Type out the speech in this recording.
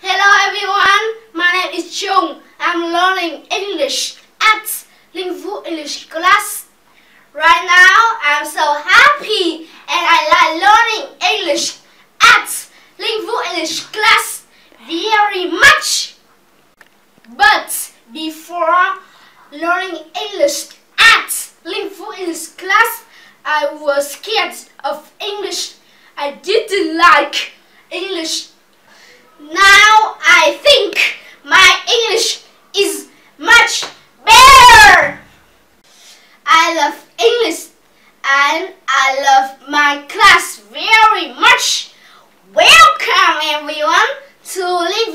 Hello everyone, my name is Trung. I'm learning English at Linh Vũ English class. Right now, I'm so happy and I like learning English at Linh Vũ English class very much. But before learning English at Linh Vũ English class, I was scared of English. I didn't like English now I think my English is much better. I love English and I love my class very much. Welcome everyone to Live